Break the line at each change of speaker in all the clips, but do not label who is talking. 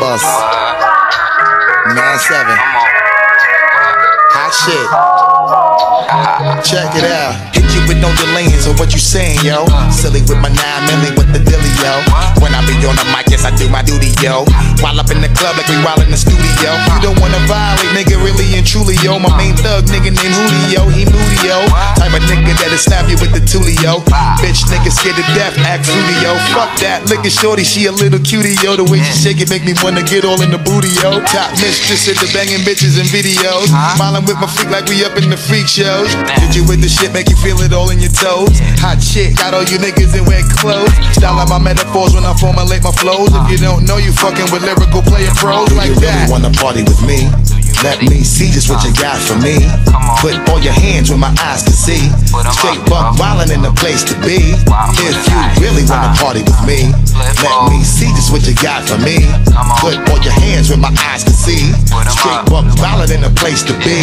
bus. 9-7. Hot shit. Check it out. Hit you with no delaying, so what you saying, yo? Silly with my 9 milli with the dilly, yo. When I be on the mic, yes, I do my duty, yo. While up in the club, like we while in the studio. You don't wanna violate, nigga, really and truly, yo. My main thug, nigga named Julio, he moody, nigga that'll stab you with the tulio. Bitch, nigga scared to death, act yo. Fuck that, look at shorty, she a little cutie, yo. The way she shake it make me wanna get all in the booty, yo. Top mistress at the banging bitches and videos. Smiling with my freak like we up in the freak shows. Hit you with the shit, make you feel it all in your toes. Hot shit, got all you niggas in wet clothes. Style out my metaphors when I formulate my flows. If you don't know, you fucking with lyrical playing pros like that.
you really wanna party with me? Let me see just what you got for me. Put all your hands where my eyes can see. Straight buck wildin' in the place to be. If you really wanna party with me, let me see just what you got for me. Put all your hands where my eyes can see. Straight buck wildin' in the place to be.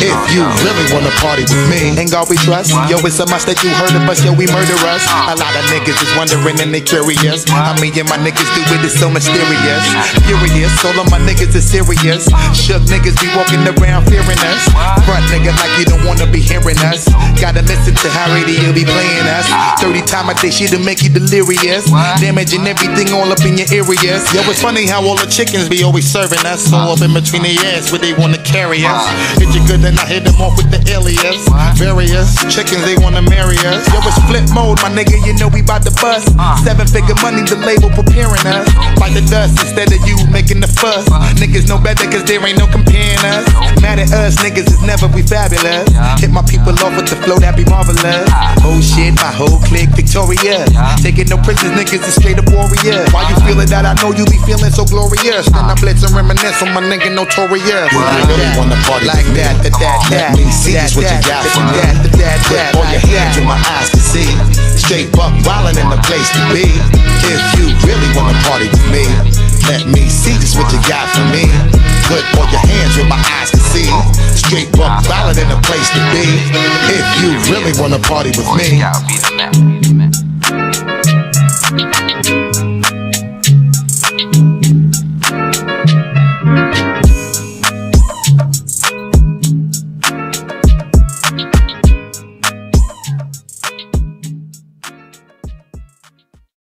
If you really wanna party with me,
Ain't God we trust? Yo, it's a must that you heard of us, yo, we murder us. A lot of niggas is wondering and they curious. How me and my niggas do it, it is so mysterious. Furious, all of my niggas is serious. Shook niggas be walking around fearing us. Front nigga like you don't wanna be hearing us. Gotta listen to how radio be playing us. 30 time a day shit'll make you delirious. Damaging everything all up in your areas. Yo, it's funny how all the chickens be always serving us. So up in between their ass where they wanna carry us. Hit you good, then I hit them off with the alias. Various chickens, they wanna marry us. Yo, it's Flipmode, my nigga, you know we bout to bust. Seven figure money, the label preparing us. Bite the dust instead of you making the fuss. Niggas know better cause there ain't no us. Mad at us, niggas is never we fabulous. Hit my people off with the flow that be marvelous. Oh shit, my whole clique victorious. Taking no prisoners, niggas is straight up warriors. Why you feeling that? I know you be feeling so glorious. Then I blitz and reminisce on my nigga notorious. Like
really
that,
wanna party
like
me?
that, that, that,
Let me see
that,
what you got for me.
that, that, that, that,
all your hands
that.
where my eyes can see. Straight buck wildin' in the place to be. If you really wanna party with me, let me see just what you got for me. Put all your hands where my eyes can see. Straight buck wildin' in a place to be. If you really wanna party with me,